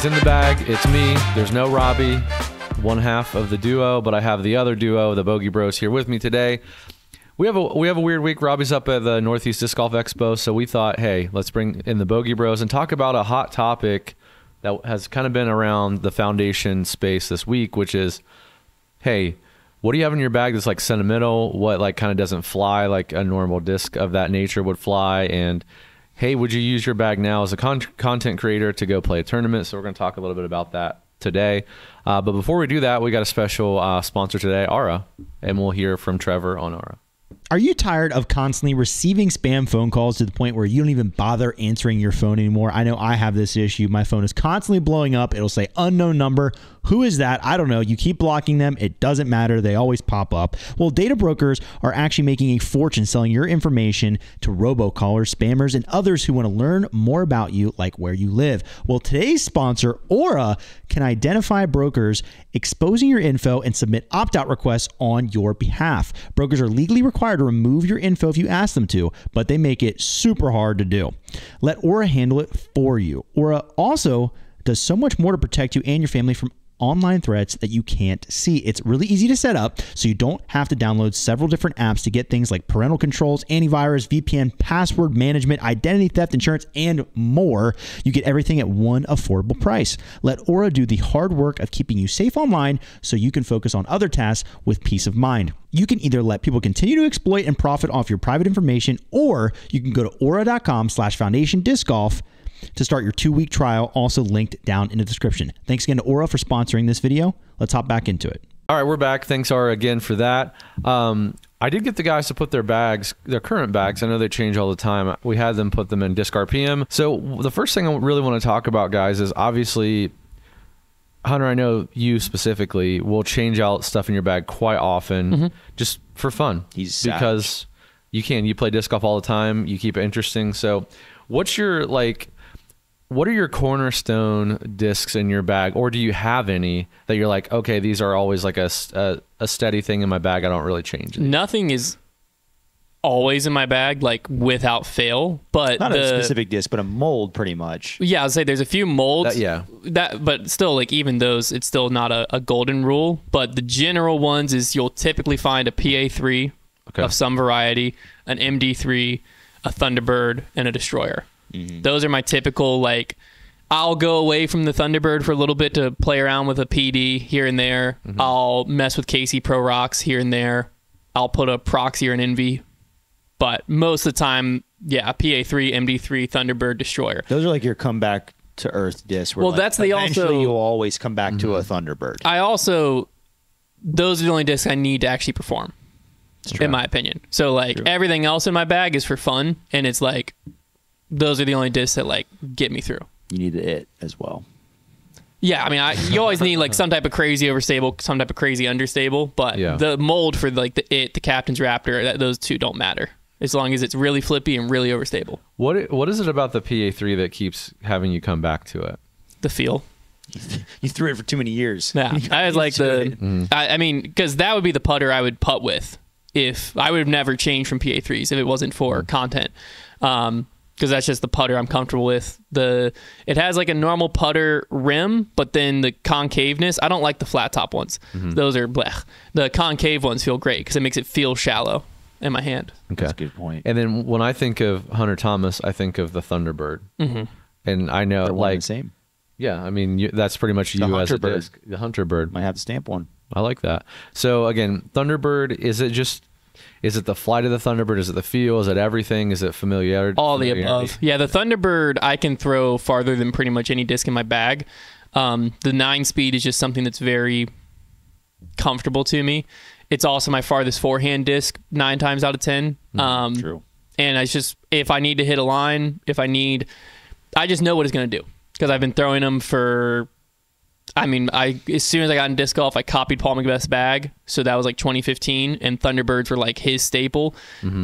is in the bag. It's me. There's no Robbie, one half of the duo, but I have the other duo, the Bogey Bros, here with me today. We have a we have a weird week. Robbie's up at the Northeast Disc Golf Expo, so we thought, hey, let's bring in the Bogey Bros and talk about a hot topic that has kind of been around the foundation space this week, which is, hey, what do you have in your bag that's like sentimental? What like kind of doesn't fly like a normal disc of that nature would fly? And hey, would you use your bag now as a con- content creator to go play a tournament? So we're going to talk a little bit about that today. Uh, but before we do that, we got a special uh, sponsor today, Aura, and we'll hear from Trevor on Aura. Are you tired of constantly receiving spam phone calls to the point where you don't even bother answering your phone anymore? I know I have this issue. My phone is constantly blowing up. It'll say unknown number. Who is that? I don't know. You keep blocking them. It doesn't matter. They always pop up. Well, data brokers are actually making a fortune selling your information to robocallers, spammers, and others who want to learn more about you, like where you live. Well, today's sponsor, Aura, can identify brokers exposing your info and submit opt out requests on your behalf. Brokers are legally required to remove your info if you ask them to, but they make it super hard to do. Let Aura handle it for you. Aura also does so much more to protect you and your family from online threats that you can't see. It's really easy to set up, so you don't have to download several different apps to get things like parental controls, antivirus, VPN, password management, identity theft insurance, and more. You get everything at one affordable price. Let Aura do the hard work of keeping you safe online so you can focus on other tasks with peace of mind. You can either let people continue to exploit and profit off your private information, or you can go to aura.com slash foundation disc golf to start your two week trial, also linked down in the description. Thanks again to Aura for sponsoring this video. Let's hop back into it. All right, we're back. Thanks, Aura, again for that. Um, I did get the guys to put their bags, their current bags. I know they change all the time. We had them put them in Disc RPM. So the first thing I really want to talk about, guys, is obviously Hunter, I know you specifically will change out stuff in your bag quite often Mm-hmm. just for fun. He's because you can. You play disc golf all the time. You keep it interesting. So, what's your like? What are your cornerstone discs in your bag, or do you have any that you're like, okay, these are always like a a steady thing in my bag. I don't really change it. Nothing is always in my bag, like without fail. But Not the, a specific disc, but a mold, pretty much. Yeah, I'd say there's a few molds. That- yeah. That, but still, like even those, it's still not a, a golden rule. But the general ones is you'll typically find a PA3 Okay. of some variety, an MD3, a Thunderbird, and a Destroyer. Mm-hmm. Those are my typical like. I'll go away from the Thunderbird for a little bit to play around with a PD here and there. Mm-hmm. I'll mess with KC Pro Rocks here and there. I'll put a Proxy or an Envy. But most of the time, yeah, PA3, MD3, Thunderbird, Destroyer. Those are like your comeback to Earth discs. where, Well, like, that's the also- you'll always come back to a mm-hmm. Thunderbird. I also those are the only discs I need to actually perform. In my opinion. So like everything else in my bag is for fun and it's like those are the only discs that like get me through. You need the it as well. Yeah, I mean, I, you always need like some type of crazy overstable, some type of crazy understable, but Yeah. the mold for like the it, the captain's raptor, that, those two don't matter as long as it's really flippy and really overstable. What what is it about the PA3 that keeps having you come back to it? The feel. You threw it for too many years. Yeah, I was like the. it. I, I mean, because that would be the putter I would putt with if I would have never changed from PA3s if it wasn't for content. Um, because that's just the putter I'm comfortable with. The it has like a normal putter rim, but then the concaveness. I don't like the flat top ones. Those are blech. The concave ones feel great because it makes it feel shallow in my hand. Okay. That's a good point. And then when I think of Hunter Thomas, I think of the Thunderbird. Mm-hmm. And I know, They're one like, the same. yeah, I mean, you, that's pretty much you The as a Hunterbird. disc. The Hunter Bird. Might have to stamp one. I like that. So again, Thunderbird, is it just, is it the flight of the Thunderbird? Is it the feel? Is it everything? Is it familiarity? All the above. Yeah, the Thunderbird I can throw farther than pretty much any disc in my bag. Um, the nine speed is just something that's very comfortable to me. It's also my farthest forehand disc nine times out of ten. Um, True. And I just if I need to hit a line, if I need, I just know what it's going to do because I've been throwing them for. I mean, I as soon as I got in disc golf, I copied Paul McBeth's bag, so that was like 2015, and Thunderbirds were like his staple,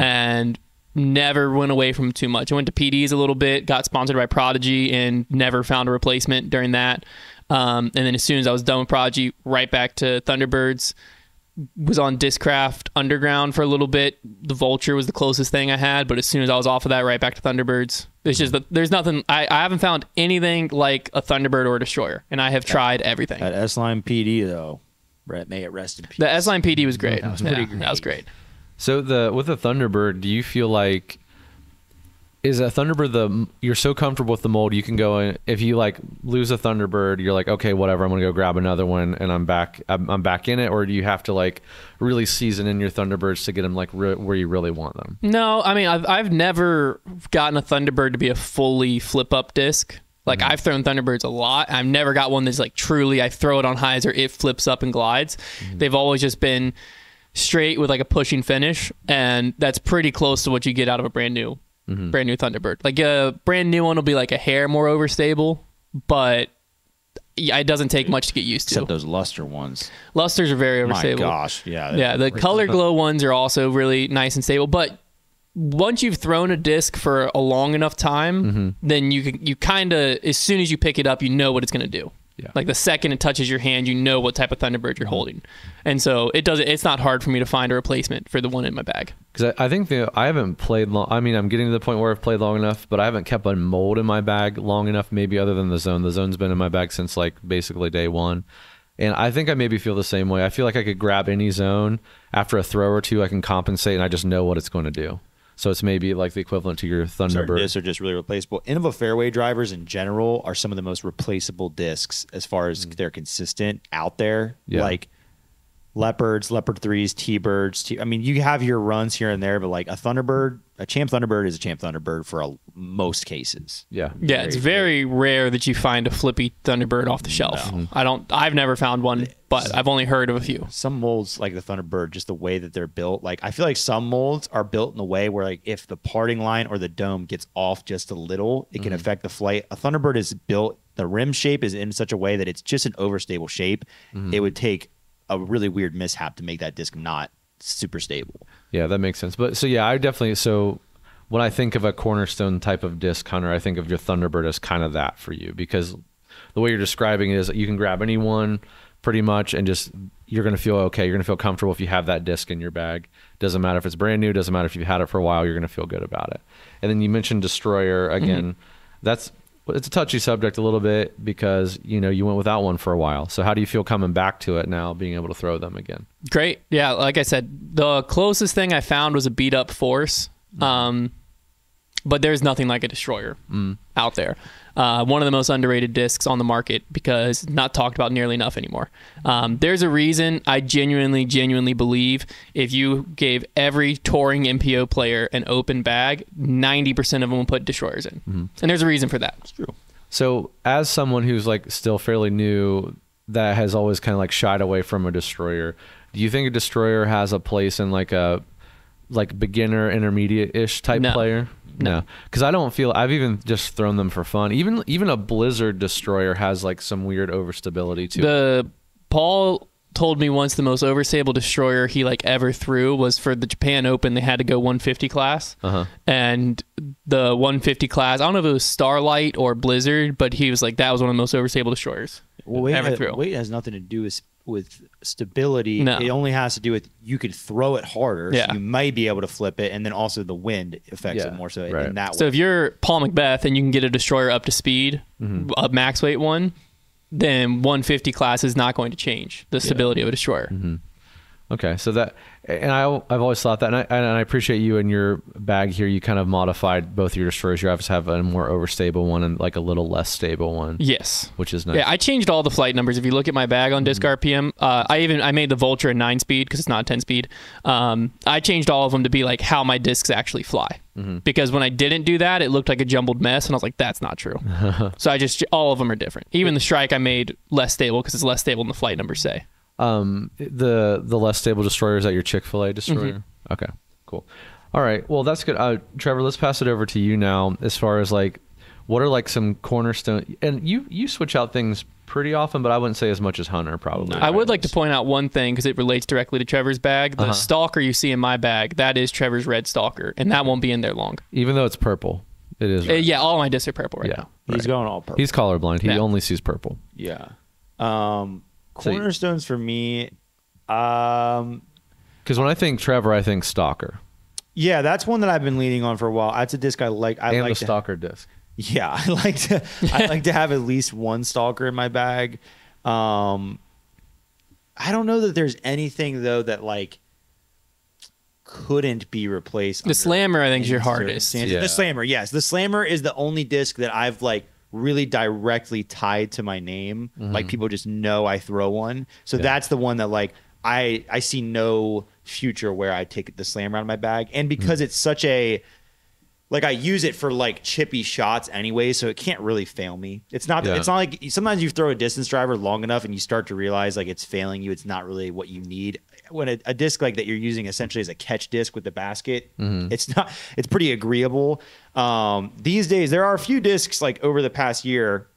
and never went away from too much. I went to PDs a little bit, got sponsored by Prodigy, and never found a replacement during that. Um, and then as soon as I was done with Prodigy, right back to Thunderbirds. Was on Discraft Underground for a little bit. The Vulture was the closest thing I had, but as soon as I was off of that, right back to Thunderbirds. It's just that there's nothing. I, I haven't found anything like a Thunderbird or a Destroyer, and I have tried everything. That S line PD though, Brett, may it rest in peace. The S Line PD was great. That was Yeah, pretty That was great. great. So the with the Thunderbird, do you feel like is a Thunderbird the you're so comfortable with the mold you can go in if you like lose a Thunderbird you're like okay whatever I'm gonna go grab another one and I'm back I'm, I'm back in it or do you have to like really season in your Thunderbirds to get them like re- where you really want them? No, I mean I've I've never gotten a Thunderbird to be a fully flip up disc. Like mm-hmm. I've thrown Thunderbirds a lot. I've never got one that's like truly I throw it on highs or it flips up and glides. Mm-hmm. They've always just been straight with like a pushing finish, and that's pretty close to what you get out of a brand new brand new Thunderbird. Like a brand new one will be like a hair more overstable, but yeah, it doesn't take much to get used to. Except those luster ones. Lusters are very overstable. My gosh, yeah. Yeah, the color glow ones are also really nice and stable. But once you've thrown a disc for a long enough time, Mm-hmm. then you can, you kind of as soon as you pick it up, you know what it's going to do. Yeah. Like the second it touches your hand, you know what type of Thunderbird you're holding, and so it doesn't. It's not hard for me to find a replacement for the one in my bag. Because I, I think the I haven't played long. I mean, I'm getting to the point where I've played long enough, but I haven't kept a mold in my bag long enough. Maybe other than the zone, the zone's been in my bag since like basically day one, and I think I maybe feel the same way. I feel like I could grab any zone after a throw or two. I can compensate, and I just know what it's going to do. So it's maybe like the equivalent to your Certain Thunderbird. discs are just really replaceable. Innova fairway drivers in general are some of the most replaceable discs as far as mm. they're consistent out there. Yeah. Like leopards, leopard threes, T-birds. T- I mean, you have your runs here and there, but like a Thunderbird, a champ Thunderbird is a champ Thunderbird for a, most cases. Yeah. Yeah, it's very rare that you find a flippy Thunderbird off the shelf. I don't. I've never found one, but I've only heard of a few. Some molds like the Thunderbird, just the way that they're built, like I feel like some molds are built in a way where like if the parting line or the dome gets off just a little, it can mm-hmm. affect the flight. A Thunderbird is built, the rim shape is in such a way that it's just an overstable shape. Mm-hmm. It would take a really weird mishap to make that disc not super stable. Yeah, that makes sense. But so yeah, I definitely so when I think of a cornerstone type of disc hunter, I think of your Thunderbird as kind of that for you because the way you're describing it is that you can grab any one pretty much and just you're going to feel okay. You're going to feel comfortable if you have that disc in your bag. Doesn't matter if it's brand new, doesn't matter if you've had it for a while, you're going to feel good about it. And then you mentioned Destroyer again. Mm-hmm. That's it's a touchy subject a little bit because you know you went without one for a while. So how do you feel coming back to it now, being able to throw them again? Great. Yeah, like I said, the closest thing I found was a beat up force. Um, but there's nothing like a destroyer out there. Uh, one of the most underrated discs on the market because not talked about nearly enough anymore. Um, there's a reason I genuinely, genuinely believe if you gave every touring MPO player an open bag, 90% of them will put destroyers in. And there's a reason for that. It's true. So, as someone who's like still fairly new, that has always kind of like shied away from a destroyer, do you think a destroyer has a place in like a like beginner, intermediate ish type No. player? No, because I don't feel I've even just thrown them for fun. Even even a Blizzard destroyer has like some weird overstability to it. the Paul told me once the most overstable destroyer he like ever threw was for the Japan Open. They had to go 150 class, Uh-huh. and the 150 class. I don't know if it was Starlight or Blizzard, but he was like that was one of the most overstable destroyers Well, weight, ever has, threw. weight has nothing to do with with stability. No. It only has to do with you could throw it harder. Yeah. So you might be able to flip it, and then also the wind affects Yeah, it more so right. in that way. So if you're Paul McBeth and you can get a destroyer up to speed, Mm-hmm. a max weight one, then 150 class is not going to change the stability of a destroyer. Mm-hmm. Okay, so that, and I, I've always thought that, and I, and I appreciate you and your bag here. You kind of modified both your destroyers. You obviously have a more overstable one and like a little less stable one, Yes. which is nice. Yeah, I changed all the flight numbers. If you look at my bag on Disc RPM, uh, I even I made the Vulture a nine speed because it's not a ten speed. Um, I changed all of them to be like how my discs actually fly. Because when I didn't do that, it looked like a jumbled mess, and I was like, "That's not true." so I just all of them are different. Even the Strike I made less stable because it's less stable than the flight numbers say. Um, the the less stable destroyer is that your Chick Fil A destroyer? Okay, cool. All right, well that's good. Uh, Trevor, let's pass it over to you now. As far as like, what are like some cornerstone? And you you switch out things pretty often, but I wouldn't say as much as Hunter probably. I would like to point out one thing because it relates directly to Trevor's bag. The Stalker you see in my bag, that is Trevor's red Stalker, and that won't be in there long. even though it's purple, it is. Uh, yeah, all my discs are purple right yeah. now. He's going all purple. He's colorblind. He Yeah. only sees purple. Yeah. Um, So cornerstones for me, Um, Because when I think Trevor, I think Stalker yeah, that's one that I've been leaning on for a while. That's a disc I like. I and like the to, Stalker disc. Yeah, I like to. I like to have at least one stalker in my bag. Um, I don't know that there's anything though that like couldn't be replaced. The Slammer, I think, is your any hardest. Yeah. The Slammer, yes, the Slammer is the only disc that I've like really directly tied to my name. Mm-hmm. Like people just know I throw one, so that's the one that like I I see no future where I take the slam out of my bag, and mm-hmm. because it's such a like I use it for like chippy shots anyway, so it can't really fail me. It's not. Yeah. It's not like sometimes you throw a distance driver long enough and you start to realize like it's failing you. It's not really what you need. When a, a disc like that you're using essentially as a catch disc with the basket, it's not. It's pretty agreeable. Um, these days there are a few discs like over the past year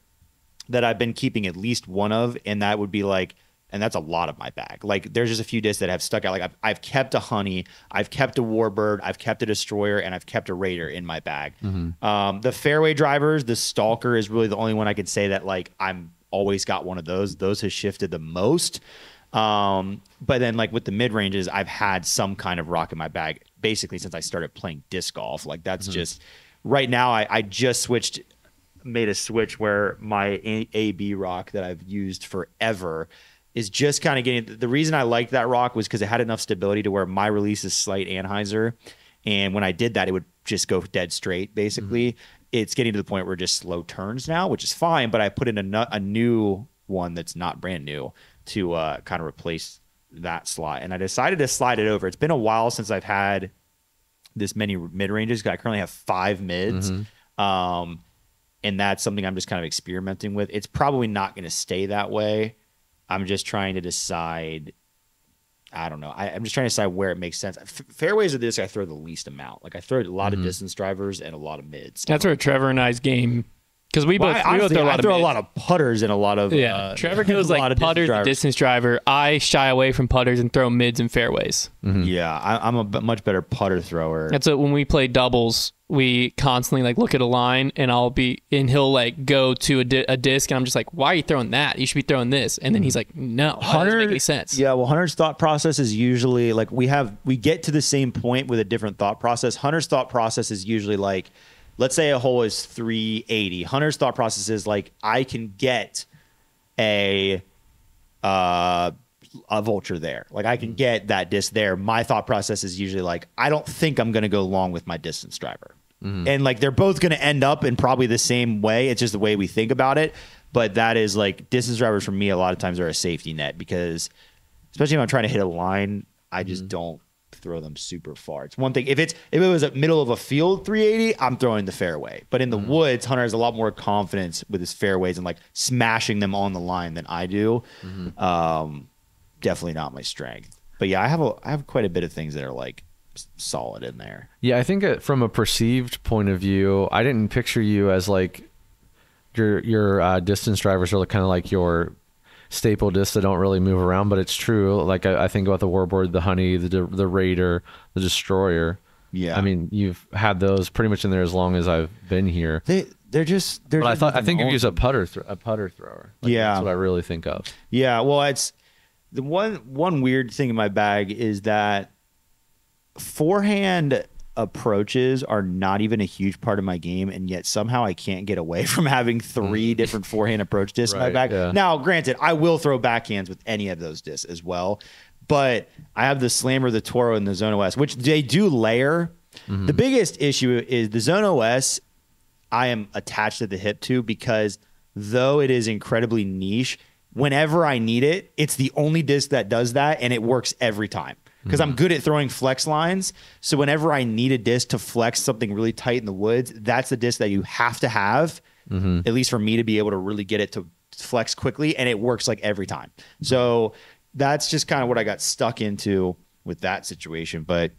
that I've been keeping at least one of, and that would be like, and that's a lot of my bag. Like, there's just a few discs that have stuck out. Like, I've, I've kept a honey, I've kept a warbird, I've kept a destroyer, and I've kept a raider in my bag. Um, the fairway drivers, the stalker is really the only one I could say that like I'm always got one of those. Those has shifted the most. Um, but then like with the mid ranges, I've had some kind of rock in my bag basically since I started playing disc golf. Like that's just right now. I, I just switched made a switch where my AB rock that I've used forever is just kind of getting the reason I liked that rock was because it had enough stability to where my release is slight anhyzer. And when I did that, it would just go dead straight, basically. It's getting to the point where just slow turns now, which is fine, but I put in a, a new one that's not brand new to uh, kind of replace that slot. And I decided to slide it over. It's been a while since I've had this many mid ranges. I currently have five mids. Um, and that's something I'm just kind of experimenting with. It's probably not going to stay that way. I'm just trying to decide. I don't know. I, I'm just trying to decide where it makes sense. F- fairways of this, I throw the least amount. Like I throw a lot of distance drivers and a lot of mids. That's where Trevor and I's game, because we Well, both I, we both throw a lot I of throw a lot of putters and a lot of Yeah, uh, Trevor a goes lot like of distance putters, drivers. distance driver. I shy away from putters and throw mids and fairways. Yeah, I, I'm a b- much better putter thrower. That's what when we play doubles, we constantly like look at a line, and I'll be and he'll like go to a, di- a disc, and I'm just like, "Why are you throwing that? You should be throwing this." And then he's like, "No, that doesn't make any sense." Yeah, well, Hunter's thought process is usually like we have we get to the same point with a different thought process. Hunter's thought process is usually like, let's say a hole is 380. Hunter's thought process is like I can get a uh a vulture there. Like I can mm. get that disc there. My thought process is usually like I don't think I'm going to go long with my distance driver. Mm-hmm. And like they're both going to end up in probably the same way. It's just the way we think about it. But that is like distance drivers for me a lot of times are a safety net because especially if I'm trying to hit a line, I just mm. don't throw them super far. It's one thing if it's if it was a middle of a field 380, I'm throwing the fairway. But in the woods, Hunter has a lot more confidence with his fairways and like smashing them on the line than I do. Um, definitely not my strength. But yeah, I have a I have quite a bit of things that are like solid in there. Yeah, I think from a perceived point of view, I didn't picture you as like your your uh, distance drivers are kind of like your staple discs that don't really move around, but it's true. Like I, I think about the Warbird, the Honey, the the Raider, the Destroyer. Yeah. I mean, you've had those pretty much in there as long as I've been here. They they're just they're But I thought I think you use a putter thr a putter thrower. Like, Yeah. that's what I really think of. Yeah, well, it's the one one weird thing in my bag is that forehand approaches are not even a huge part of my game, and yet somehow I can't get away from having three mm. different forehand approach discs in my Right, bag. yeah. Now, granted, I will throw backhands with any of those discs as well, but I have the Slammer, the Toro, and the Zone OS, which they do layer. Mm-hmm. The biggest issue is the Zone OS I am attached at the hip to because though it is incredibly niche, whenever I need it, it's the only disc that does that and it works every time. Because I'm mm-hmm. good at throwing flex lines. So whenever I need a disc to flex something really tight in the woods, that's the disc that you have to have, mm-hmm. at least for me to be able to really get it to flex quickly. And it works like every time. So that's just kind of what I got stuck into with that situation. But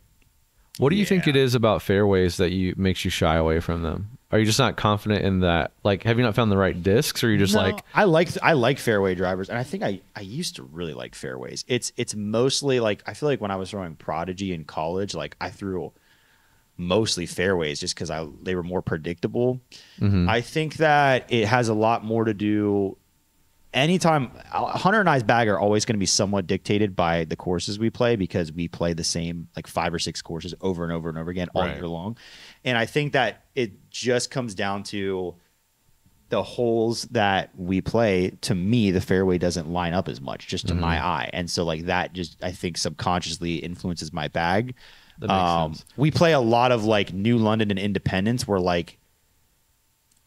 What do you think it is about fairways that you makes you shy away from them? Are you just not confident in that? Like, have you not found the right discs, or are you just No, like, I like I like fairway drivers, and I think I I used to really like fairways. It's it's mostly like I feel like when I was throwing Prodigy in college, like I threw mostly fairways just because I they were more predictable. Mm-hmm. I think that it has a lot more to do anytime Hunter and I's bag are always going to be somewhat dictated by the courses we play because we play the same like five or six courses over and over and over again all Right. year long. And I think that it just comes down to the holes that we play to me the fairway doesn't line up as much just to my Mm-hmm. eye and so like that just i think subconsciously influences my bag sense. we play a lot of like new london and independence where like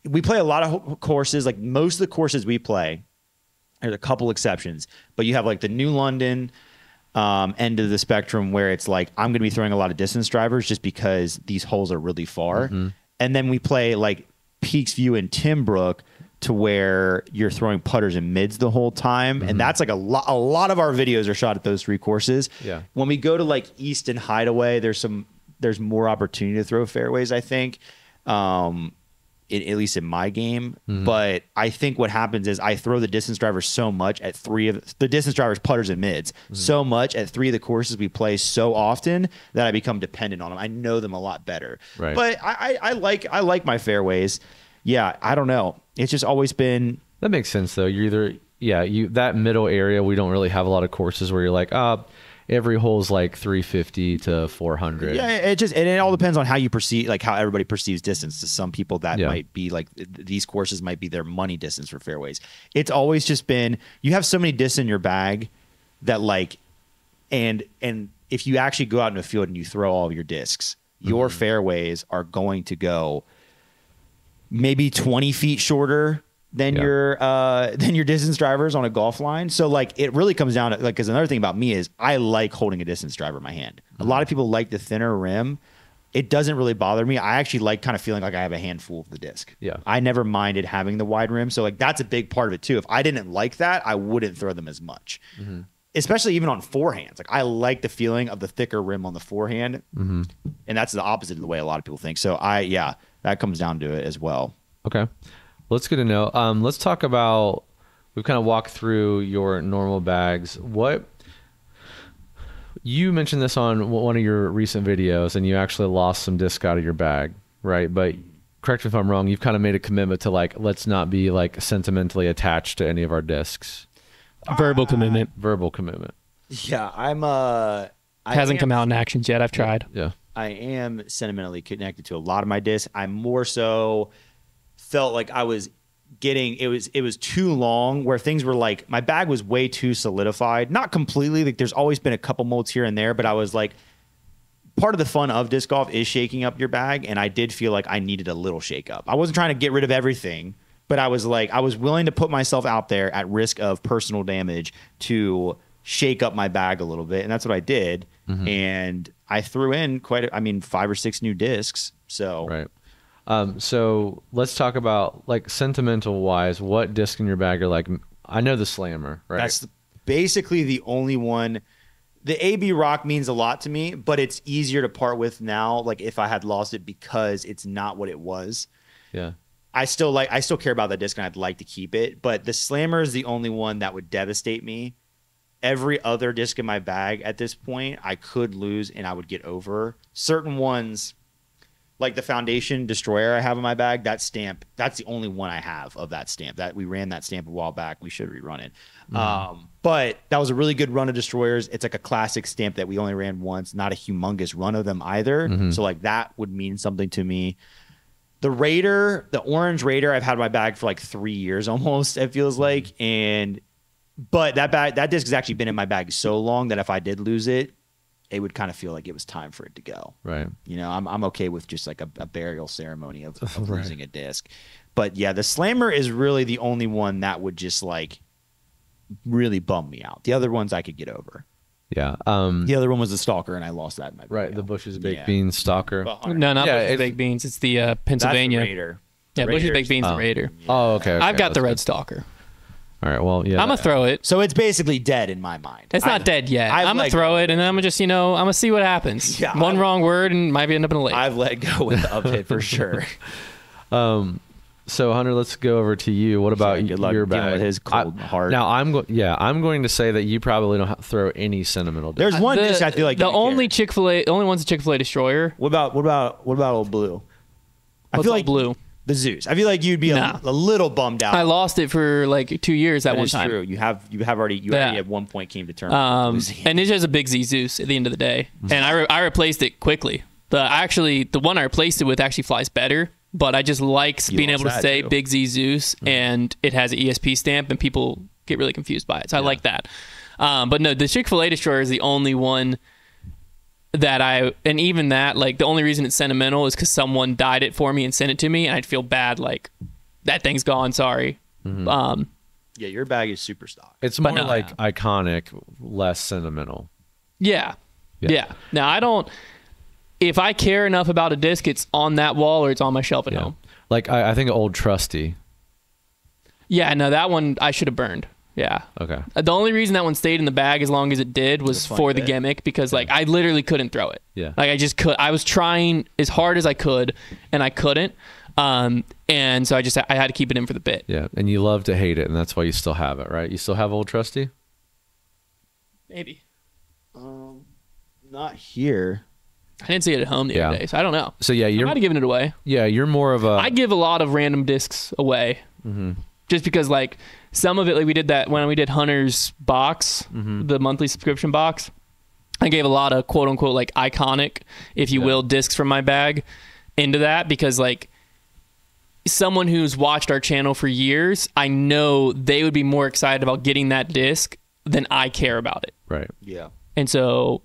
we play a lot of courses like most of the courses we play there's a couple exceptions but you have like the new london um, end of the spectrum where it's like i'm going to be throwing a lot of distance drivers just because these holes are really far. And then we play like peaks view and timbrook to where you're throwing putters and mids the whole time. And that's like a lot a lot of our videos are shot at those three courses. Yeah. when we go to like east and hideaway there's some there's more opportunity to throw fairways i think. Um in, at least in my game. But I think what happens is I throw the distance drivers so much at three of the distance drivers, putters, and mids so much at three of the courses we play so often that I become dependent on them. I know them a lot better. Right. But I, I, I like I like my fairways. Yeah, I don't know. It's just always been That makes sense though. You're either yeah, you that middle area we don't really have a lot of courses where you're like, ah, every hole's like 350 to 400. Yeah, it just and it all depends on how you perceive, like how everybody perceives distance. To some people, that Yeah. might be like these courses might be their money distance for fairways. It's always just been you have so many discs in your bag that like, and and if you actually go out in the field and you throw all of your discs, your mm-hmm. fairways are going to go maybe 20 feet shorter than Yeah. your uh than your distance drivers on a golf line. So like it really comes down to like cuz another thing about me is I like holding a distance driver in my hand. A lot of mm-hmm. people like the thinner rim. It doesn't really bother me. I actually like kind of feeling like I have a handful of the disc. Yeah. I never minded having the wide rim. So like that's a big part of it too. If I didn't like that, I wouldn't throw them as much. Mm-hmm. Especially even on forehands. Like I like the feeling of the thicker rim on the forehand. Mm-hmm. And that's the opposite of the way a lot of people think. So I yeah, that comes down to it as well. Okay. Let's get to know. Um, let's talk about. We've kind of walked through your normal bags. What you mentioned this on one of your recent videos, and you actually lost some disc out of your bag, right? But correct me if I'm wrong. You've kind of made a commitment to like let's not be like sentimentally attached to any of our discs. Verbal commitment Verbal commitment. Yeah, I'm uh I hasn't am- come out in actions yet. I've tried. Yeah. I am sentimentally connected to a lot of my discs. I'm more so felt like I was getting it was it was too long where things were like my bag was way too solidified. Not completely, like there's always been a couple molds here and there, but I was like part of the fun of disc golf is shaking up your bag and I did feel like I needed a little shake up. I wasn't trying to get rid of everything, but I was like I was willing to put myself out there at risk of personal damage to shake up my bag a little bit and that's what I did. Mm-hmm. And I threw in quite a, I mean 5 or 6 new discs. So Right. Um, so let's talk about like sentimental wise. What disc in your bag are like? I know the Slammer, right? That's basically the only one. The AB Rock means a lot to me, but it's easier to part with now. Like if I had lost it because it's not what it was. yeah. I still like. I still care about the disc, and I'd like to keep it. But the Slammer is the only one that would devastate me. Every other disc in my bag at this point, I could lose, and I would get over. Certain ones, like the Foundation Destroyer I have in my bag, that stamp, that's the only one I have of that stamp. That we ran that stamp a while back. We should rerun it. Mm-hmm. Um, but that was a really good run of Destroyers. It's like a classic stamp that we only ran once, not a humongous run of them either. Mm-hmm. So like that would mean something to me. The Raider, the orange Raider, I've had in my bag for like three years almost. It feels mm-hmm. like, and but that bag, that disc has actually been in my bag so long that if I did lose it, it would kind of feel like it was time for it to go. Right. You know, I'm I'm okay with just like a, a burial ceremony of, of losing a disc. But yeah, the slammer is really the only one that would just like really bum me out. The other ones I could get over. Yeah. Um, The other one was the stalker, and I lost that in my right. bag. The Bush's baked Yeah. beans stalker. But No, not Yeah, Bush's baked beans. It's the uh, that's the Pennsylvania. Raider. yeah, Bush's Raiders. baked beans. Oh. The Raider. Oh, okay. okay, I've got the that's red good. stalker. All right. Well, yeah. I'm gonna throw it. So it's basically dead in my mind. It's not I- dead yet. I've I'm gonna throw it, and then I'm gonna just, you know, I'm gonna see what happens. Yeah, One I- wrong word and might be end up in a lake. I've let go with the update for sure. um. So Hunter, let's go over to you. What about Yeah, good luck your dealing bag? with his cold I- heart. Now I'm going. Yeah, I'm going to say that you probably don't ha- throw any sentimental. disc. There's one the, disc I feel like the only. Chick Fil A, the only one's a Chick Fil A destroyer. What about what about what about old blue? I feel all like blue? The Zeus. I feel like you'd be a- a, little bummed out. I lost it for like two years that, That one is time. true. You have you have already you Yeah. already at one point came to terms. Um, it. and it's just a big Z Zeus at the end of the day. And I, re- I replaced it quickly. The actually the one I replaced it with actually flies better, but I just like being able to say too. Big Z Zeus and it has an ESP stamp and people get really confused by it. So I like that. Um, but no, the Chick Fil A destroyer is the only one that I and even that like the only reason it's sentimental is because someone dyed it for me and sent it to me and I'd feel bad like that thing's gone. Sorry. Um, yeah, your bag is super stock. It's more no, like yeah. iconic, less sentimental. Yeah. Yeah. yeah. Now I don't. If I care enough about a disc, it's on that wall or it's on my shelf at Yeah. home. Like I, I think old trusty. Yeah. No, that one I should have burned. Yeah. Okay. Uh, The only reason that one stayed in the bag as long as it did was It's a fun for the gimmick because like I literally couldn't throw it. Yeah. Like I just could. I was trying as hard as I could, and I couldn't. Um, and so I just I had to keep it in for the bit. Yeah, and you love to hate it, and that's why you still have it, right? You still have old trusty. Maybe. Um, not here. I didn't see it at home the Yeah. other day, so I don't know. So yeah, I you're might have given it away. yeah you're more of a I give a lot of random discs away. Mm-hmm. Just because, like, some of it, like we did that when we did Hunter's box, mm-hmm. the monthly subscription box. I gave a lot of quote unquote, like, iconic, if you Yeah. will, discs from my bag into that because, like, someone who's watched our channel for years, I know they would be more excited about getting that disc than I care about it. right. Yeah. And so,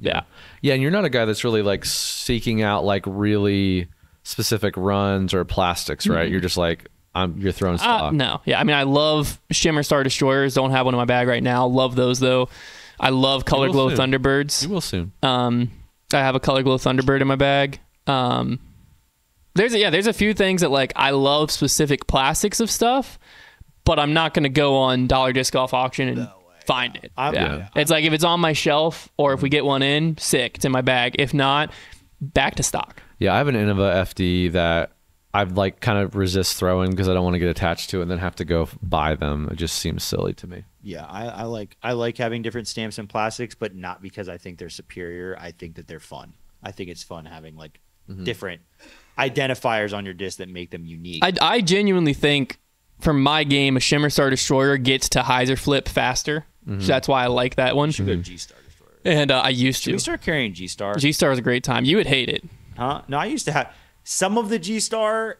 yeah. Yeah, and you're not a guy that's really like seeking out like really specific runs or plastics, right? Mm-hmm. You're just like I'm you're throwing Uh, stock. no, yeah. I mean, I love Shimmer Star Destroyers. Don't have one in my bag right now. Love those though. I love Color Glow soon. Thunderbirds. You will soon. Um, I have a Color Glow Thunderbird in my bag. Um, there's a, yeah, there's a few things that like I love specific plastics of stuff, but I'm not gonna go on Dollar Disc Golf auction and find it. I'm- yeah. yeah. it's like if it's on my shelf or if we get one in, sick, it's in my bag. If not, back to stock. Yeah, I have an Innova FD that I've like kind of resist throwing because I don't want to get attached to it and then have to go buy them. It just seems silly to me. Yeah, I, I like I like having different stamps and plastics, but not because I think they're superior. I think that they're fun. I think it's fun having like different identifiers on your disc that make them unique. I, I genuinely think from my game, a Shimmer Star Destroyer gets to Hyzer Flip faster. Mm-hmm. So that's why I like that one. Good G Star Destroyer. And uh, I used Should to. we start carrying G Star? G Star was a great time. You would hate it. Huh? No, I used to have some of the G Star.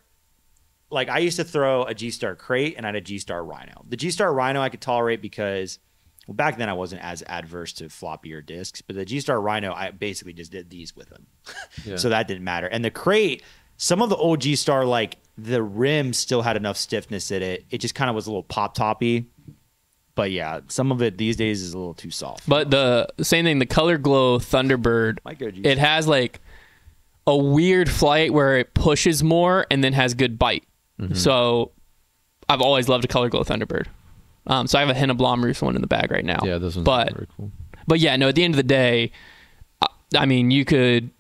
Like I used to throw a G Star crate and I had a G Star Rhino. The G Star Rhino I could tolerate because, well, back then I wasn't as adverse to floppier discs. But the G Star Rhino, I basically just did these with them, so that didn't matter. And the crate, some of the old G Star, like the rim still had enough stiffness in it. It just kind of was a little pop toppy. But yeah, some of it these days is a little too soft. But the same thing, the Color Glow Thunderbird, Might go G it has like a weird flight where it pushes more and then has good bite. Mm-hmm. So I've always loved a Color Glow Thunderbird. Um, so I have a Henna Blomroos one in the bag right now. Yeah, those ones But very cool. But yeah, no. At the end of the day, I, I mean, you could.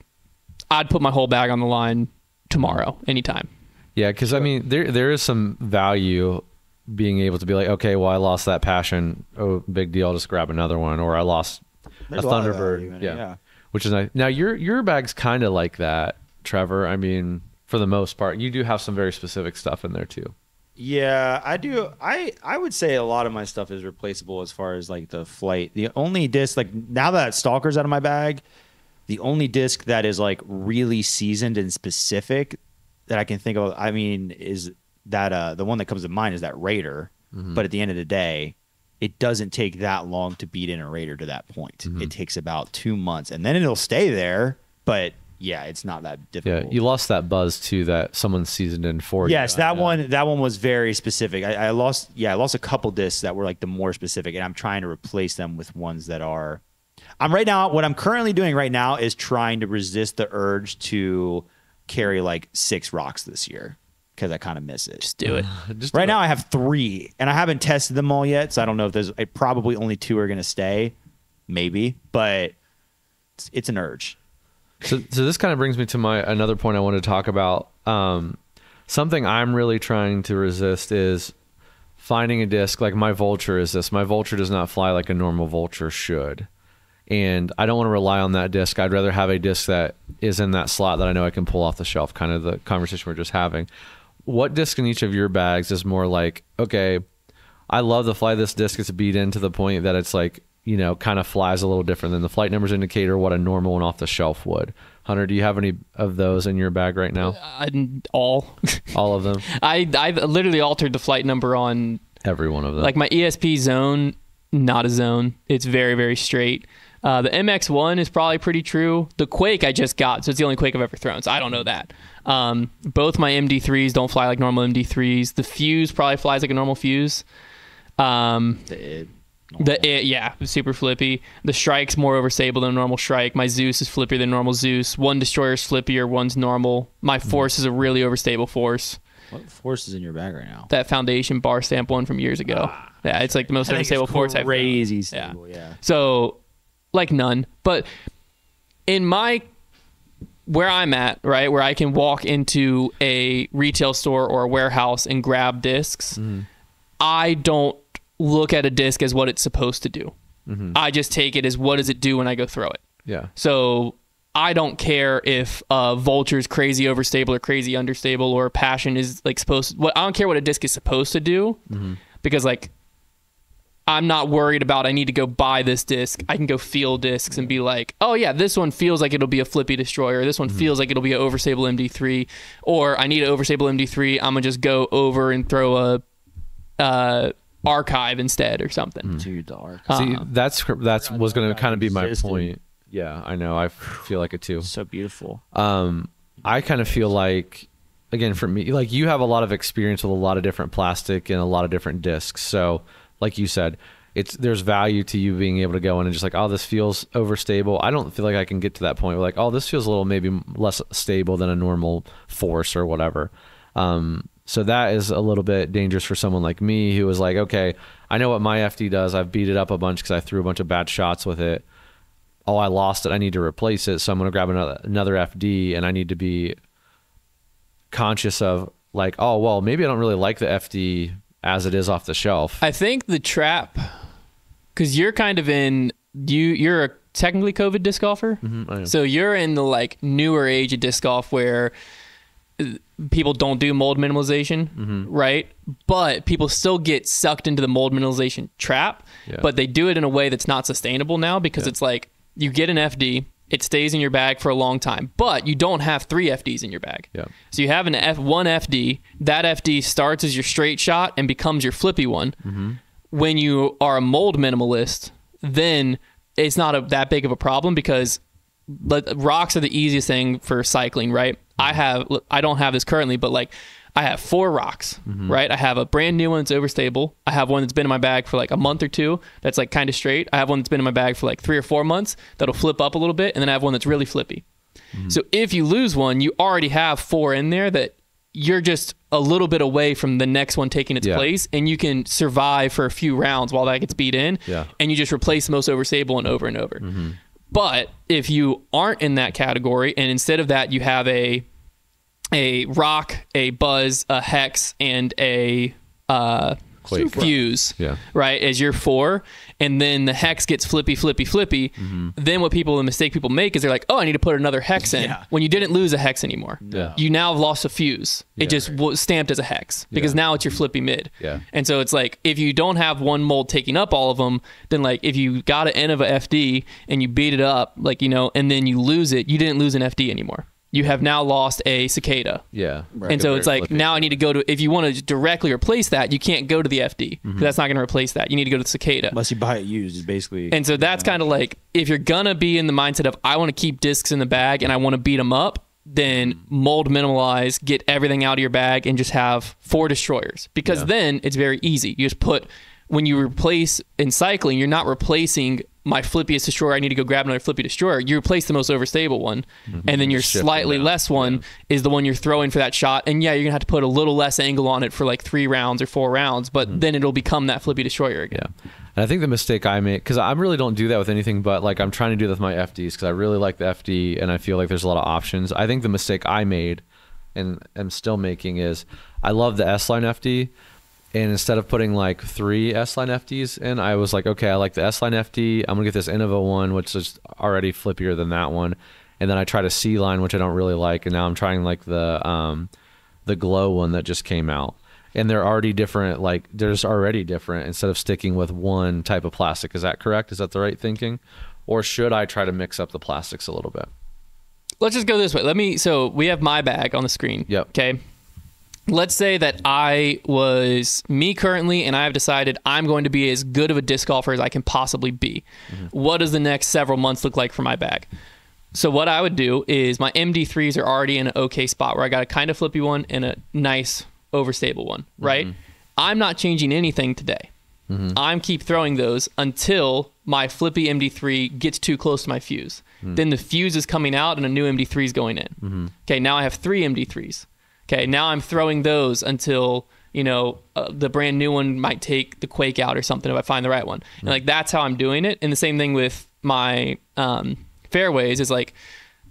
I'd put my whole bag on the line tomorrow, anytime. Yeah, because I mean, there there is some value being able to be like, okay, well, I lost that passion. Oh, big deal. I'll just grab another one, or I lost There's a a lot of value Thunderbird. in yeah. yeah. Which is nice. Now your your bag's kind of like that, Trevor. I mean, for the most part, you do have some very specific stuff in there too. Yeah, I do. I I would say a lot of my stuff is replaceable as far as like the flight. The only disc, like now that Stalker's out of my bag, the only disc that is like really seasoned and specific that I can think of, I mean, is that uh the one that comes to mind is that Raider. But at the end of the day, it doesn't take that long to beat in a Raider to that point. Mm-hmm. It takes about two months, and then it'll stay there. But yeah, it's not that difficult. Yeah, you lost that buzz too that someone seasoned in for you. Yes, that Yeah. one. That one was very specific. I, I lost. Yeah, I lost a couple discs that were like the more specific, and I'm trying to replace them with ones that are. I'm right now. What I'm currently doing right now is trying to resist the urge to carry like six rocks this year because I kind of miss it. Just do it. Just do Right it. now, I have three, and I haven't tested them all yet, so I don't know if there's. I probably only two are going to stay, maybe, but it's, it's an urge. So, so this kind of brings me to my another point I want to talk about. Um, something I'm really trying to resist is finding a disc like my vulture is this. My vulture does not fly like a normal vulture should. And I don't want to rely on that disc. I'd rather have a disc that is in that slot that I know I can pull off the shelf, kind of the conversation we're just having. What disc in each of your bags is more like okay, I love the fly this disc it's beat in to the point that it's like you know kind of flies a little different than the flight numbers indicator what a normal one off the shelf would. Hunter, do you have any of those in your bag right now? Uh, I, all. All of them, I I've literally altered the flight number on every one of them. like my ESP zone, not a zone. It's very very straight. Uh, the MX1 is probably pretty true. The Quake I just got, so it's the only Quake I've ever thrown. So I don't know that. Um, both my MD3s don't fly like normal MD3s. The Fuse probably flies like a normal Fuse. Um, The id. the it, yeah, super flippy. The strike's more overstable than a normal strike. My Zeus is flippier than normal Zeus. One destroyer's flippier, one's normal. My force is a really overstable force. What force is in your bag right now? That foundation bar stamp one from years ago. yeah, it's like the most overstable force I've crazy Yeah. Yeah. So, like none. But in my where I'm at, right, where I can walk into a retail store or a warehouse and grab discs, I don't look at a disc as what it's supposed to do. I just take it as what does it do when I go throw it. yeah, So I don't care if uh, Vulture's crazy overstable or crazy understable or Passion is like supposed. What I don't care what a disc is supposed to do because like I'm not worried about. I need to go buy this disc. I can go feel discs and be like, oh yeah, this one feels like it'll be a flippy destroyer. This one feels like it'll be an overstable MD3, or I need an overstable MD3. I'm gonna just go over and throw a uh, archive instead or something. Too dark. see, that's that's was going to kind of be my Existed. point. Yeah, I know. I feel like it too. so beautiful. um i kind of feel like again for me like you have a lot of experience with a lot of different plastic and a lot of different discs so like you said it's there's value to you being able to go in and just like oh this feels overstable i don't feel like i can get to that point where like oh this feels a little maybe less stable than a normal force or whatever um so that is a little bit dangerous for someone like me who is like okay i know what my fd does i've beat it up a bunch because i threw a bunch of bad shots with it oh, I lost it. I need to replace it. So I'm going to grab another another FD, and I need to be conscious of like, oh, well, maybe I don't really like the FD as it is off the shelf. I think the trap, because you're kind of in you. You're a technically COVID disc golfer, am. so you're in the like newer age of disc golf where uh, people don't do mold minimalization, right? But people still get sucked into the mold minimalization trap, Yeah. but they do it in a way that's not sustainable now because it's like you get an FD. It stays in your bag for a long time, but you don't have three FDs in your bag. Yeah. So you have an F one FD. That FD starts as your straight shot and becomes your flippy one. Mm-hmm. When you are a mold minimalist, then it's not a, that big of a problem because rocks are the easiest thing for cycling, right? I have I don't have this currently, but like I have four rocks, mm-hmm. right? I have a brand new one that's overstable. I have one that's been in my bag for like a month or two that's like kind of straight. I have one that's been in my bag for like three or four months that'll flip up a little bit, and then I have one that's really flippy. Mm-hmm. So if you lose one, you already have four in there that you're just a little bit away from the next one taking its Yeah. place, and you can survive for a few rounds while that gets beat in, Yeah. and you just replace the most overstable and over and over. Mm-hmm. But if you aren't in that category, and instead of that, you have a a rock, a buzz, a hex, and a uh, Quake. fuse, Yeah. right, as your four, and then the hex gets flippy, flippy, flippy. Mm-hmm. Then what people, the mistake people make is they're like, oh, I need to put another hex in. Yeah. When you didn't lose a hex anymore, Yeah. you now have lost a fuse. Yeah, It Yeah. just was stamped as a hex because Yeah. now it's your flippy mid. Yeah. And so it's like if you don't have one mold taking up all of them, then like if you got an Innova FD and you beat it up, like you know, and then you lose it, you didn't lose an FD anymore. You have now lost a cicada. Yeah. And so it's like now I need to go to if you want to directly replace that, you can't go to the FD Mm-hmm. because that's not going to replace that. You need to go to the cicada. Unless you buy it used, is basically. And so that's kind of like if you're gonna be in the mindset of I want to keep discs in the bag and I want to beat them up, then mold minimalize, get everything out of your bag, and just have four destroyers because Yeah. then it's very easy. You just put when you replace in cycling, you're not replacing my flippiest destroyer. I need to go grab another flippy destroyer. You replace the most overstable one, mm-hmm. and then your Shift slightly less one is the one you're throwing for that shot. And yeah, you're gonna have to put a little less angle on it for like three rounds or four rounds, but mm-hmm. then it'll become that flippy destroyer again. Yeah. And I think the mistake I make, because I really don't do that with anything, but like I'm trying to do that with my FDs because I really like the FD and I feel like there's a lot of options. I think the mistake I made and am still making is I love the S line FD. And instead of putting like three S line FDs in, I was like, okay, I like the S line FD. I'm gonna get this Innova one, which is already flippier than that one. And then I tried a C line, which I don't really like. And now I'm trying like the um, the glow one that just came out. And they're already different, like they're just already different instead of sticking with one type of plastic. Is that correct? Is that the right thinking? Or should I try to mix up the plastics a little bit? Let's just go this way. Let me. So we have my bag on the screen. Yep. Okay. Let's say that I was me currently, and I have decided I'm going to be as good of a disc golfer as I can possibly be. Mm-hmm. What does the next several months look like for my bag? So what I would do is my MD3s are already in an okay spot where I got a kind of flippy one and a nice overstable one, mm-hmm. right? I'm not changing anything today. Mm-hmm. I'm keep throwing those until my flippy MD3 gets too close to my fuse. Then the fuse is coming out and a new MD3 is going in. Okay, now I have three MD3s. Okay, now I'm throwing those until you know uh, the brand new one might take the Quake out or something if I find the right one. And like that's how I'm doing it. And the same thing with my um, fairways is like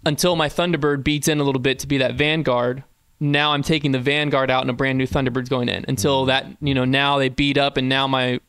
until my Thunderbird beats in a little bit to be that Vanguard. Now I'm taking the Vanguard out and a brand new Thunderbird's going in until that you know now they beat up and now my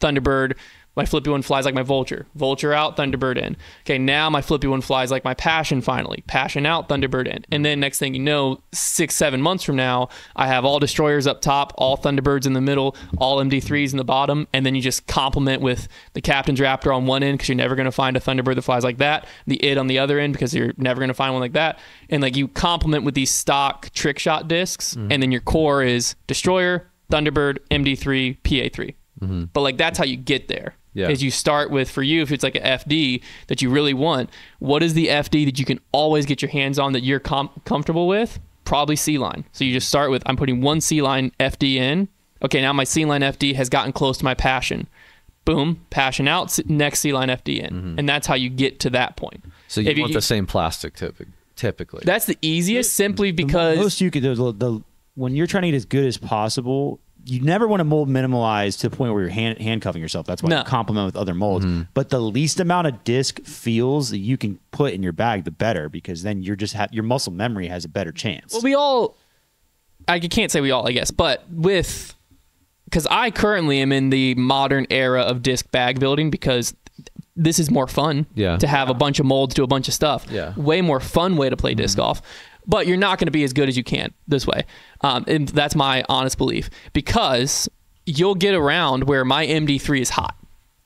Thunderbird, my flippy one flies like my Vulture. Vulture out, Thunderbird in. Okay, now my flippy one flies like my Passion finally. Passion out, Thunderbird in. And then next thing you know, six, seven months from now, I have all Destroyers up top, all Thunderbirds in the middle, all MD3s in the bottom. And then you just complement with the Captain's Raptor on one end because you're never going to find a Thunderbird that flies like that. The id on the other end because you're never going to find one like that. And like you complement with these stock trick shot discs. Mm-hmm. And then your core is Destroyer, Thunderbird, MD3, PA3. Mm-hmm. But like that's how you get there. Yeah. Is you start with for you if it's like a FD that you really want. What is the FD that you can always get your hands on that you're com- comfortable with? Probably C line. So you just start with I'm putting one C line FD in. Okay, now my C line FD has gotten close to my passion. Boom, passion out. Next C line FD in, mm-hmm. and that's how you get to that point. So you If want the same plastic typically. That's the easiest, simply because most you could the, the when you're trying to get as good as possible you never want to mold minimalize to the point where you're hand, handcuffing yourself that's why No. you complement with other molds Mm-hmm. but the least amount of disc feels that you can put in your bag the better because then you're just ha- your muscle memory has a better chance Well, we all, I can't say we all, I guess, but with, because I currently am in the modern era of disc bag building because this is more fun Yeah. to have a bunch of molds, do a bunch of stuff. Yeah. Way more fun way to play disc golf. But you're not going to be as good as you can this way. Um, and that's my honest belief because you'll get around where my MD3 is hot.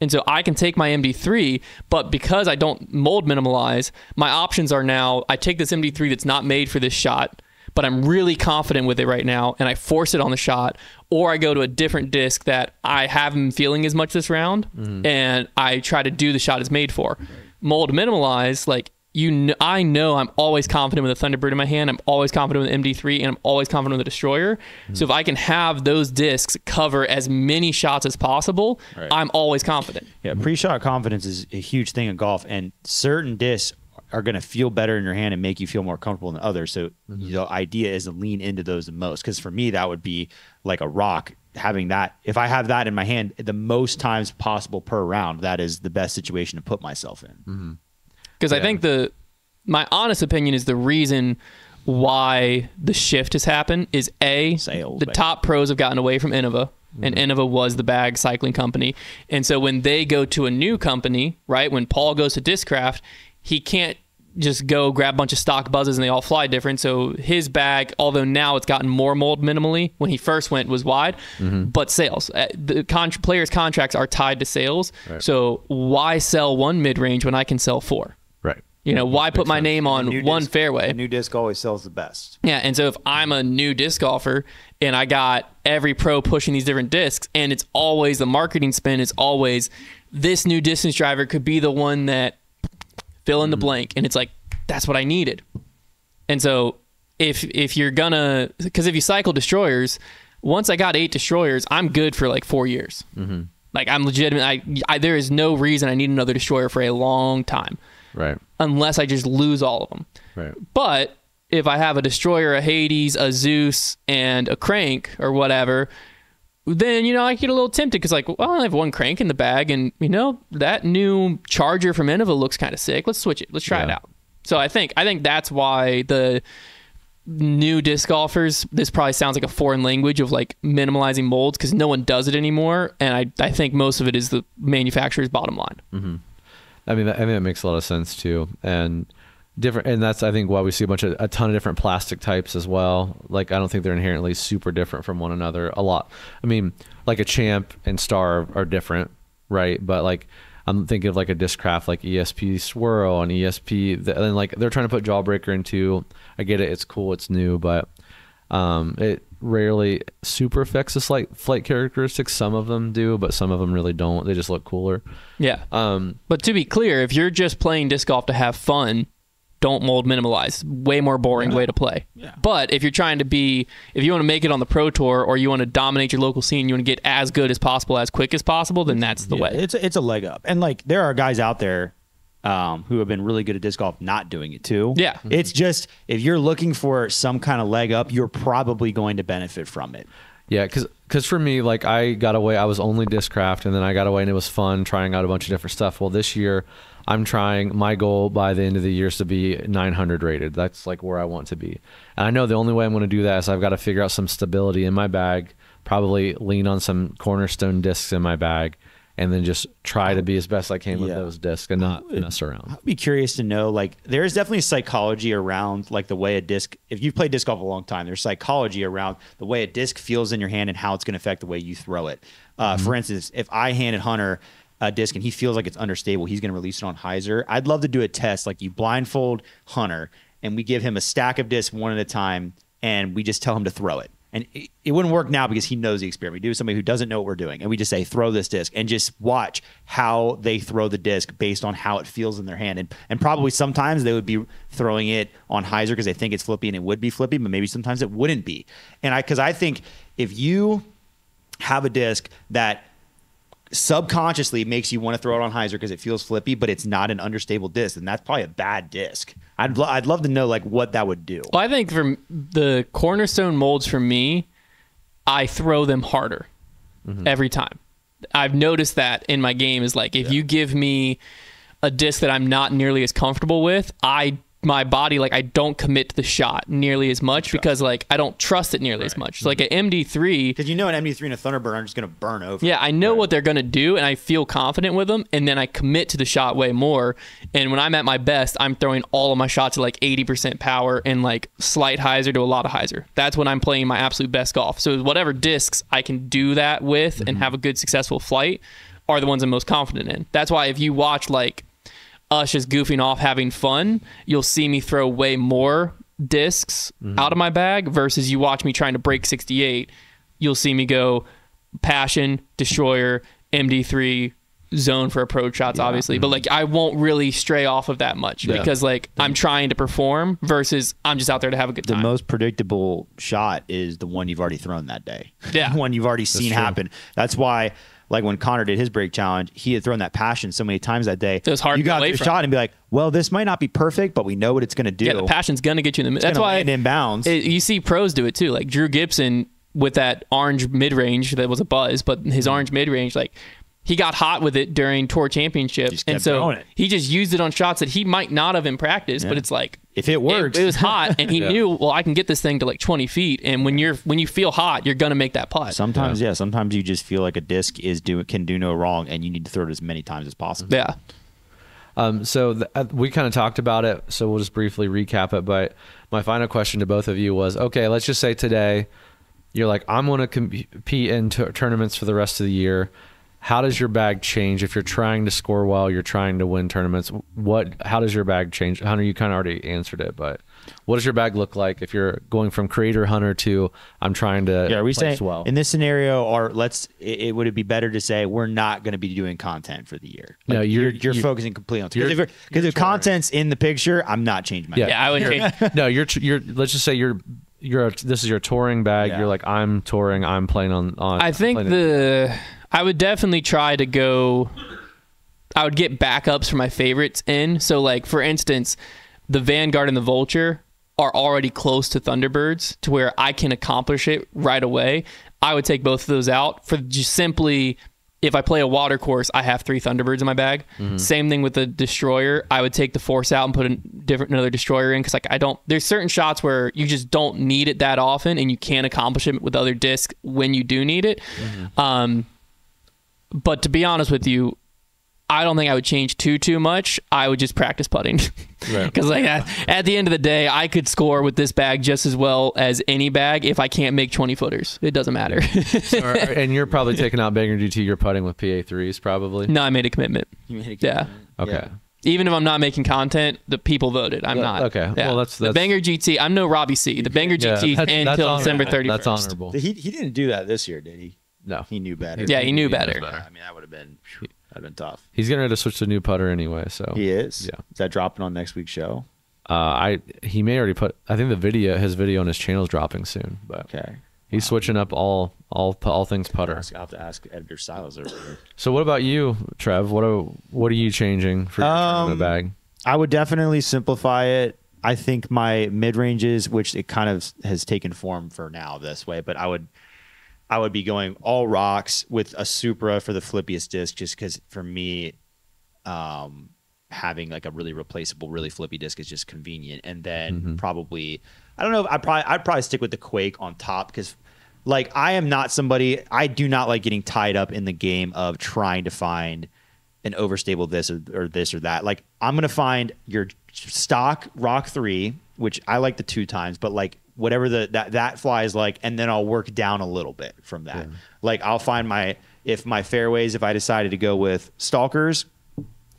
And so I can take my MD3, but because I don't mold minimalize, my options are now I take this MD3 that's not made for this shot, but I'm really confident with it right now, and I force it on the shot, or I go to a different disc that I haven't feeling as much this round, and I try to do the shot it's made for. Mold minimalize, like you, kn- I know I'm always confident with a Thunderbird in my hand. I'm always confident with an MD3, and I'm always confident with the Destroyer. So if I can have those discs cover as many shots as possible, I'm always confident. Yeah, pre-shot confidence is a huge thing in golf, and certain discs are going to feel better in your hand and make you feel more comfortable than others. So mm-hmm. the idea is to lean into those the most. Because for me, that would be like a rock. Having that, if I have that in my hand, the most times possible per round, that is the best situation to put myself in. Mm-hmm. Because I think the my honest opinion is the reason why the shift has happened is a Sales, the baby. top pros have gotten away from Innova. And Innova was the bag cycling company. And so when they go to a new company, right, when Paul goes to Discraft, he can't just go grab a bunch of stock buzzes and they all fly different. So his bag, although now it's gotten more mold minimally, when he first went was wide, but sales. Uh, The con- players' contracts are tied to sales. So why sell one mid range when I can sell four? You know, why put my name on one disc- fairway? New disc always sells the best. Yeah, and so if I'm a new disc golfer and I got every pro pushing these different discs, and it's always the marketing spin is always this new distance driver could be the one that fill in the blank, and it's like that's what I needed. And so if if you're gonna because if you cycle destroyers, once I got eight destroyers, I'm good for like four years. Mm-hmm. Like I'm legitimate. I, I there is no reason I need another destroyer for a long time Right. unless I just lose all of them. Right. But if I have a destroyer, a Hades, a Zeus, and a crank or whatever, then you know I get a little tempted because like, well, I have one crank in the bag, and you know that new charger from Innova looks kind of sick. Let's switch it. Let's try it out. So I think I think that's why the new disc golfers this probably sounds like a foreign language of like minimalizing molds because no one does it anymore and I, I think most of it is the manufacturer's bottom line mm-hmm. I mean, I mean, that makes a lot of sense too. And different and that's i think why we see a bunch of a ton of different plastic types as well. Like i don't think they're inherently super different from one another. A lot i mean like a champ and star are different right? But like i'm thinking of like a discraft like esp swirl and esp and like they're trying to put jawbreaker into. I get it it's cool it's new but um it rarely super affects the slight flight characteristics some of them do but some of them really don't they just look cooler Yeah. um But to be clear, if you're just playing disc golf to have fun, don't mold minimalize. Way more boring way to play. Yeah. But if you're trying to be, if you want to make it on the pro tour or you want to dominate your local scene, you want to get as good as possible, as quick as possible, then that's the Yeah, way. It's a, it's a leg up, and like there are guys out there um, who have been really good at disc golf, not doing it too. Yeah. it's just if you're looking for some kind of leg up, you're probably going to benefit from it. Yeah, because because for me, like I got away, I was only discraft, and then I got away, and it was fun trying out a bunch of different stuff. Well, this year, I'm trying. My goal by the end of the year is to be 900 rated. That's like where I want to be, and I know the only way I'm going to do that is I've got to figure out some stability in my bag, probably lean on some cornerstone discs in my bag, and then just try to be as best I can with Yeah. those discs and not mess around. I'd be curious to know like there's definitely psychology around like the way a disc if you've played disc golf a long time there's psychology around the way a disc feels in your hand and how it's going to affect the way you throw it uh, for instance if i handed hunter a disc and he feels like it's understable he's going to release it on hyzer i'd love to do a test like you blindfold hunter and we give him a stack of discs one at a time and we just tell him to throw it and it, it wouldn't work now because he knows the experiment. We do somebody who doesn't know what we're doing, and we just say throw this disc and just watch how they throw the disc based on how it feels in their hand. And and probably sometimes they would be throwing it on hyzer because they think it's flippy and it would be flippy, but maybe sometimes it wouldn't be. And I because I think if you have a disc that subconsciously makes you want to throw it on hyzer because it feels flippy, but it's not an understable disc, and that's probably a bad disc. I'd lo- I'd love to know like what that would do. Well, I think for the cornerstone molds for me, I throw them harder mm-hmm. every time. I've noticed that in my game is like if you give me a disc that I'm not nearly as comfortable with, I my body like I don't commit to the shot nearly as much because like I don't trust it nearly as much. So like an MD3 Because you know an MD3 and a Thunderbird are just going to burn over. yeah, I know what they're going to do and I feel confident with them and then I commit to the shot way more. And when I'm at my best, I'm throwing all of my shots at like 80% power and like slight hyzer to a lot of hyzer. That's when I'm playing my absolute best golf. So whatever discs I can do that with and mm-hmm. have a good successful flight are the ones I'm most confident in. That's why if you watch like us just goofing off having fun, you'll see me throw way more discs mm-hmm. out of my bag versus you watch me trying to break 68. You'll see me go passion, destroyer, MD3, zone for approach shots, obviously. But like I won't really stray off of that much because like I'm trying to perform versus I'm just out there to have a good time. the most predictable shot is the one you've already thrown that day. Yeah. the one you've already seen happen. That's why, like when Connor did his break challenge, he had thrown that passion so many times that day. It was hard You to get got the shot and be like, "Well, this might not be perfect, but we know what it's going to do." yeah, the passion's gonna get you in the. That's why land in bounds. it- you see pros do it too. Like Drew Gibson with that orange mid range that was a buzz, but Mm-hmm. his orange mid range, like he got hot with it during tour championships, Just and so throwing it. he just used it on shots that he might not have in practice. But it's like If it works. it, was hot, and he knew, well, I can get this thing to like 20 feet. And when you're when you feel hot, you're gonna make that putt. Sometimes, yeah. Sometimes you just feel like a disc is do can do no wrong, and you need to throw it as many times as possible. yeah, Um, so th- uh, we kind of talked about it, so we'll just briefly recap it. But my final question to both of you was: Okay, let's just say today you're like, I'm going to compete in t- tournaments for the rest of the year. How does your bag change if you're trying to score well? You're trying to win tournaments. What? How does your bag change? Hunter, you kind of already answered it, but what does your bag look like if you're going from creator hunter to I'm trying to Yeah, are we place saying well? in this scenario, or let's? It, it would it be better to say we're not going to be doing content for the year? No, Like, you're- you're you're, you're- focusing completely on you're- because if, 'cause if content's in the picture, I'm not changing my. Yeah. yeah, I would change. no, you're you're. Let's just say you're you're. A, this is your touring bag. Yeah. You're like I'm touring. I'm playing on. on I think playing the I would definitely try to go. I would get backups for my favorites in. So, like for instance, the Vanguard and the Vulture are already close to Thunderbirds to where I can accomplish it right away. I would take both of those out for just simply. If I play a water course, I have three Thunderbirds in my bag. Same thing with the Destroyer. I would take the Force out and put a different another Destroyer in because like I don't. There's certain shots where you just don't need it that often, and you can't accomplish it with other discs when you do need it. Um, but to be honest with you, I don't think I would change too too much. I would just practice putting Right. because like at, at the end of the day, I could score with this bag just as well as any bag if I can't make twenty footers. It doesn't matter. Or- and you're probably taking out Banger GT. You're putting with PA threes, probably. no, I made a commitment. You made a Yeah. Okay. Yeah. Even if I'm not making content, the people voted. I'm Yeah, not. okay. Well, that's- the Banger GT. I'm no Robbie C. The Banger GT that's- that's until honorable. December 31st. That's honorable. He he didn't do that this year, did he? No, He knew better. Yeah, he knew He knows better. better. I mean, that would have been that'd been tough. he's gonna have to switch to new putter anyway. So He is. Yeah. Is that dropping on next week's show? uh, I he may already put. I think the video, his video on his channel is dropping soon. But Okay. he's switching up all all all things putter. I'll have to ask Editor Silas over here. So what about you, Trev? What are what are you changing for your Um, tournament bag? I would definitely simplify it. I think my mid ranges, which it kind of has taken form for now this way, but I would I would be going all rocks with a Supra for the flippiest disc, just because for me, um, having like a really replaceable, really flippy disc is just convenient. And then probably, I don't know, I probably I'd probably stick with the Quake on top because. Like I am not somebody I do not like getting tied up in the game of trying to find an overstable this or, or this or that. Like I'm gonna find your stock Rock three, which I like the two times, but like whatever the that that fly is like, and then I'll work down a little bit from that. Like I'll find my if my fairways, if I decided to go with stalkers,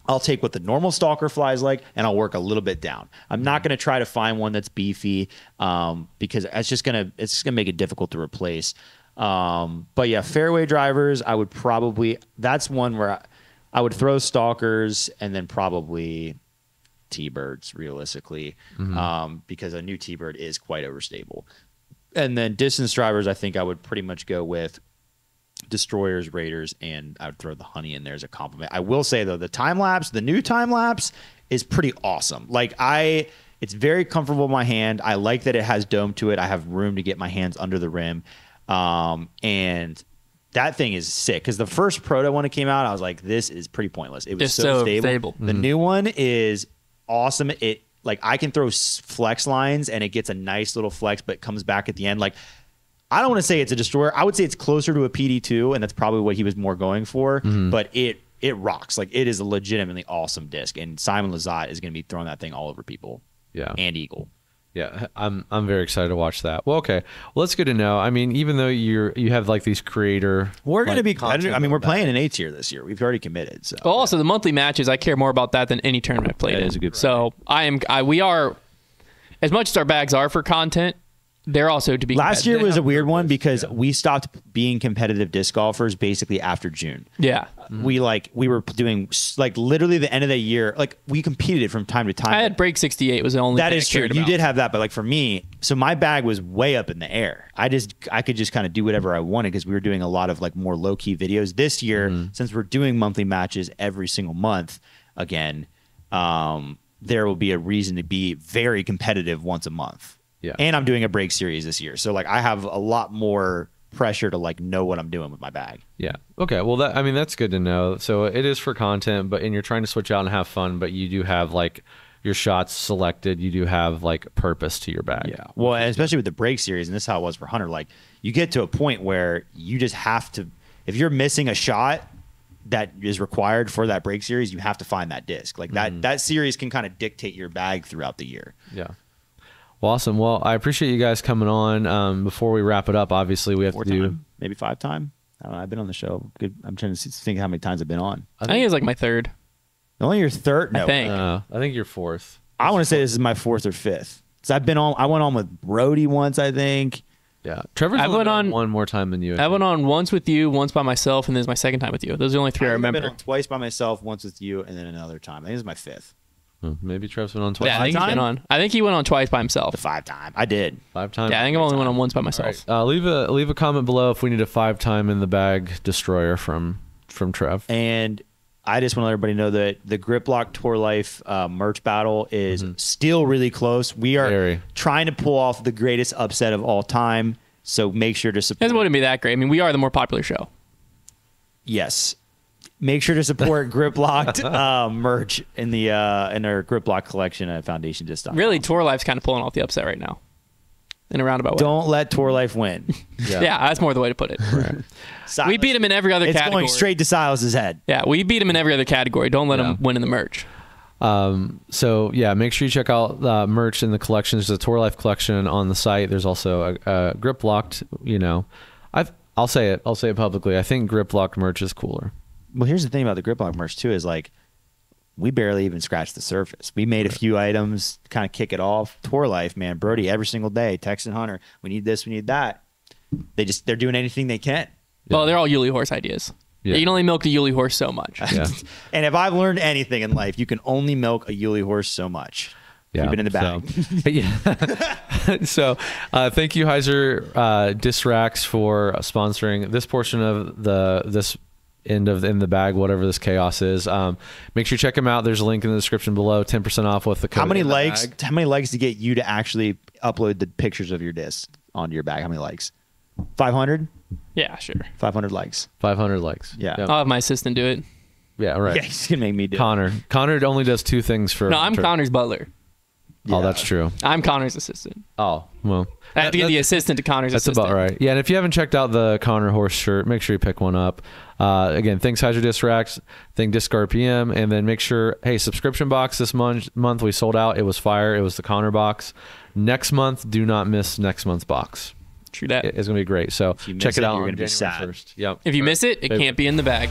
I'll take what the normal stalker flies like and I'll work a little bit down. I'm not going to try to find one that's beefy um, because it's just going to it's just going to make it difficult to replace. Um, but yeah, fairway drivers, I would probably that's one where I, I would throw stalkers and then probably T-birds realistically um, because a new T-bird is quite overstable. And then distance drivers, I think I would pretty much go with destroyers, raiders, and I would throw the honey in there as a compliment. I will say though, the time lapse, the new time lapse is pretty awesome. Like I, it's very comfortable in my hand. I like that it has dome to it. I have room to get my hands under the rim, um, and that thing is sick. Because the first proto when it came out, I was like, this is pretty pointless. It was so, so stable. stable. The new one is awesome. It like I can throw flex lines and it gets a nice little flex, but comes back at the end. Like I don't want to say it's a destroyer. I would say it's closer to a PD2, and that's probably what he was more going for. Mm-hmm. But it it rocks. Like it is a legitimately awesome disc, and Simon Lizotte is going to be throwing that thing all over people. Yeah. and Eagle. Yeah, I'm I'm very excited to watch that. Well, okay. Well, that's good to know. I mean, even though you're you have like these creator, We're going to be. content I mean, we're playing an A tier this year. We've already committed. So Well, also the monthly matches, I care more about that than any tournament I played That in. is a good So I am. I, we are, as much as our bags are for content, they're also to be. last year was a weird one because we stopped being competitive disc golfers basically after June. Yeah, We like we were doing like literally the end of the year. Like we competed it from time to time. I had break sixty eight was the only. That thing is I true. cared You did have that, but like for me, so my bag was way up in the air. I just I could just kind of do whatever I wanted because we were doing a lot of like more low key videos. This year, Mm-hmm. since we're doing monthly matches every single month again, um, there will be a reason to be very competitive once a month. Yeah. And I'm doing a break series this year, so like I have a lot more pressure to like know what I'm doing with my bag. yeah. Okay. Well, that I mean that's good to know. So it is for content, but and you're trying to switch out and have fun, but you do have like your shots selected. You do have like purpose to your bag. Yeah. Well, and especially with the break series, and this is how it was for Hunter. Like, you get to a point where you just have to, if you're missing a shot that is required for that break series, you have to find that disc. Like that, mm-hmm. that series can kind of dictate your bag throughout the year. Yeah. Well, awesome. Well, I appreciate you guys coming on. Um, before we wrap it up, obviously we have Four to do. time, maybe five time. I don't know. I've been on the show. Good. I'm trying to see- think how many times I've been on. I think it was like my third. Only your third. No, I think. Uh, I think you're fourth. I want to say this is my fourth or fifth. So I've been on. I went on with Brodie once, I think. Yeah. Trevor's I went been on- one more time than you. I went on once with you, once by myself, and this is my second time with you. Those are the only three I, I've remember. been on twice by myself, once with you, and then another time. I think this is my fifth. Hmm, Maybe Trev's been on twice. Yeah, I think he's time? been on. I think he went on twice by himself. The five time. I did. Five times. Yeah, I think I only went on once by myself. Uh, leave a leave a comment below if we need a five time in the bag destroyer from from Trev. And I just want to let everybody know that the Grip Locked Tour Life uh, merch battle is still really close. We are Very. trying to pull off the greatest upset of all time. So make sure to support. It support. wouldn't be that great. I mean, we are the more popular show. yes, make sure to support Grip Locked uh, merch in the uh, in our Grip Locked collection at Foundation Disc. Really, Tour Life's kind of pulling off the upset right now. in a roundabout way. Don't let Tour Life win. Yeah. that's more the way to put it. Silas- We beat him in every other It's category. going straight to Silas's head. Yeah, we beat him in every other category. Don't let Yeah. him win in the merch. Um, so yeah, make sure you check out uh, merch in the collection. There's a Tour Life collection on the site. There's also a, a grip locked. You know, I've I'll say it. I'll say it publicly. I think grip locked merch is cooler. Well, here's the thing about the grip lock merch too is like we barely even scratched the surface. We made a few items, kind of kick it off. Tour life, man. Brodie every single day, texting Hunter, we need this, we need that. They just they're doing anything they can. Well, they're all Yuli horse ideas. Yeah. You can only milk the Yuli horse so much. Yeah. And if I've learned anything in life, you can only milk a Yuli horse so much. Yeah. Keep it in the bag. So, yeah. so uh, thank you, Hyzer uh, Disc Racks, for sponsoring this portion of the this end of in the bag, whatever this chaos is. Um, make sure you check them out. There's a link in the description below. Ten percent off with the code. how many likes? How many likes to get you to actually upload the pictures of your disc onto your bag? How many likes? 500? Yeah, sure. 500 likes. Five hundred likes. Yeah. yeah, I'll have my assistant do it. Yeah, right. Yeah, he's gonna make me do. it. Connor. Connor only does two things for. No, I'm for- Connor's butler. Oh, that's true. I'm Connor's assistant. Oh, well. I have to get the assistant to Connor's That's assistant. That's about right. Yeah, and if you haven't checked out the Connor Horse shirt, make sure you pick one up. Uh, again, thanks Hydro Disc Racks, thank Disc RPM, and then make sure, hey, subscription box this month, month we sold out. It was fire. It was the Connor box. Next month, do not miss next month's box. True that. It- It's going to be great. So you check it it, out you're on gonna be January sad. 1st. Yep. if you miss it, it Favorite. can't be in the bag.